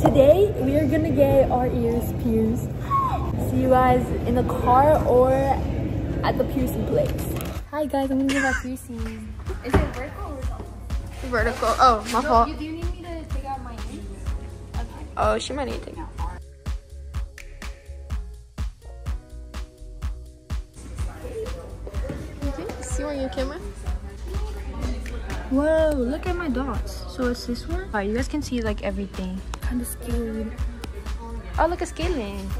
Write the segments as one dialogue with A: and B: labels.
A: Today we are gonna get our ears pierced. See you guys in the car or at the piercing place. Hi guys, I'm gonna get my piercing.
B: Is it vertical or horizontal?
C: Vertical. Oh, my
B: No,
C: fault.
B: you, do you need me to take out my ears? Okay.
C: Oh, she might need to. Okay, see on your camera.
A: Whoa, look at my dots. So it's this one? Alright, you guys can see like everything. Kinda scared.
C: Oh, look, a scaling.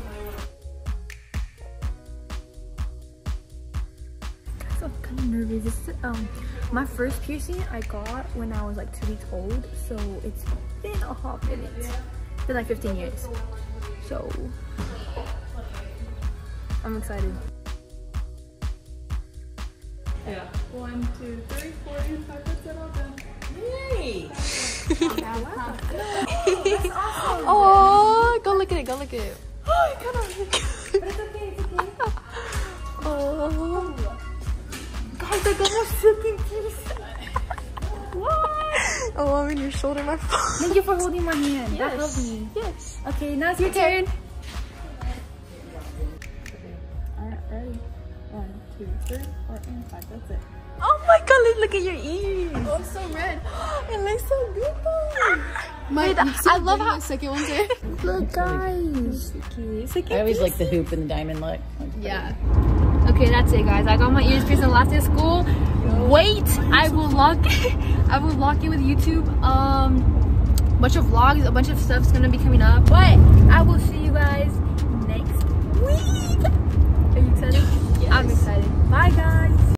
A: Guys, I'm kinda nervous. This is um my first piercing I got when I was like two weeks old. So it's been a hot minute. It's been like 15 years. So I'm excited.
D: One, two, three, four, and five. That's it all done.
C: Go look at it. Go look at it. Oh,
A: Guys, I got my second piercing.
C: oh, I'm in your shoulder, my phone.
A: Thank you for holding my hand. That
C: Yes.
A: helped me.
C: Yes.
A: Okay, now it's your turn. Alright, ready? One, two, three, four, and five. That's it.
C: Oh my god, look- look at your ears. Oh, it's so red. It looks so good though. My,
B: Wait,
C: I love how
B: second one too.
A: Look, guys.
E: I always like the hoop and the diamond look.
B: Yeah.
C: Okay, that's it, guys. I got my ears pierced on the last day of school. Wait, I will lock. I will lock in with YouTube. Um, a bunch of vlogs, a bunch of stuff's gonna be coming up. But I will see you guys next week.